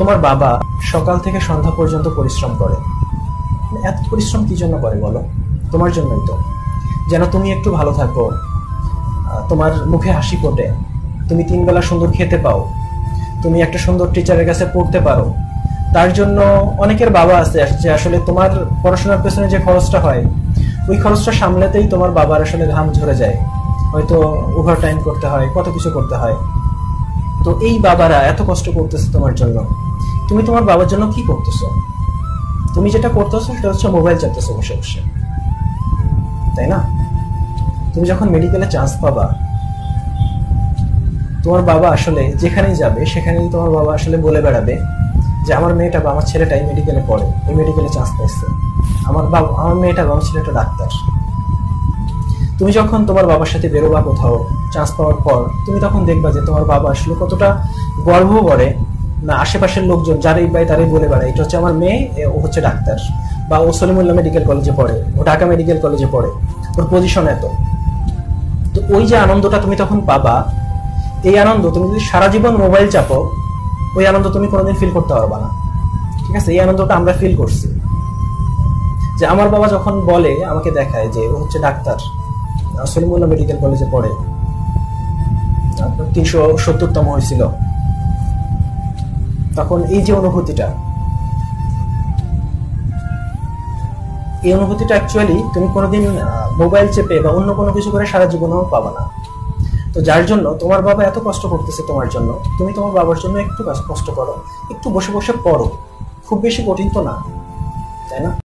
তোমার বাবা সকাল থেকে সন্ধ্যা পর্যন্ত পরিশ্রম করে। এত পরিশ্রম কি জন্য করে বলো? তোমার জন্যই তো। যেন তুমি একটু ভালো থাকো। তোমার মুখে হাসি ফোটে। তুমি তিন বেলা সুন্দর খেতে পাও। তুমি একটা সুন্দর টিচারের কাছে পড়তে পারো। তার জন্য অনেকের বাবা আছে যে আসলে তোমার পড়াশোনার পেছনে যে খরচটা হয়, ওই খরচটা সামলাতেই তোমার বাবার আসলে ঘাম ঝরে যায়। হয়তো ওভার টাইম করতে হয়, কত কিছু করতে হয়। তো এই বাবারা এত কষ্ট করতেছে তোমার জন্য। তুমি তোমার বাবার জন্য কি করতেছো? তুমি যেটা করতেছো সেটা হচ্ছে মোবাইল চাপতেছো বসে বসে। তাই না? তুমি যখন মেডিকেলে চান্স পাবা, তোমার বাবা আসলে যেখানেই যাবে, সেখানেই তোমার বাবা আসলে বলে বেড়াবে যে, আমার মেয়েটা বা আমার ছেলেটাই মেডিকেলে পড়ে, এই মেডিকেলে চান্স পাইছে। আমার বাবা, আমার মেয়েটা বা আমার ছেলেটা ডাক্তার। তুমি যখন তোমার বাবার সাথে বেরোবা কোথাও চান্স পাওয়ার পর, তুমি তখন দেখবা যে তোমার বাবা আসলে কতটা গর্ব করে। না, আশেপাশের লোকজন যারাই পায় তারাই বলে বেড়ায়। এটা হচ্ছে আমার মেয়ে ও হচ্ছে ডাক্তার। বা ও সলিমুল্লাহ মেডিকেল কলেজে পড়ে, ও ঢাকা মেডিকেল কলেজে পড়ে। ওর পজিশন এত। তো ওই যে আনন্দটা তুমি তখন পাবা, এই আনন্দ তুমি যদি সারা জীবন মোবাইল চাপো, ওই আনন্দ তুমি কোনোদিন ফিল করতে পারবা না। ঠিক আছে? এই আনন্দটা আমরা ফিল করছি। যে আমার বাবা যখন বলে, আমাকে দেখায় যে ও হচ্ছে ডাক্তার সলিমুল্লাহ মেডিকেল কলেজে পড়ে। তিনশো সত্তরতম হয়েছিল। তখন এই যে অনুভূতিটা, এই অনুভূতিটা অ্যাকচুয়ালি তুমি কোনোদিন মোবাইল চেপে বা অন্য কোনো কিছু করে সারা জীবনেও পাবা না। তো যার জন্য তোমার বাবা এত কষ্ট করতেছে তোমার জন্য, তুমি তোমার বাবার জন্য একটু কষ্ট করো, একটু বসে বসে পড়ো। খুব বেশি কঠিন তো না, তাই না?